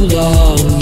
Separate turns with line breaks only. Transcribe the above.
Too long.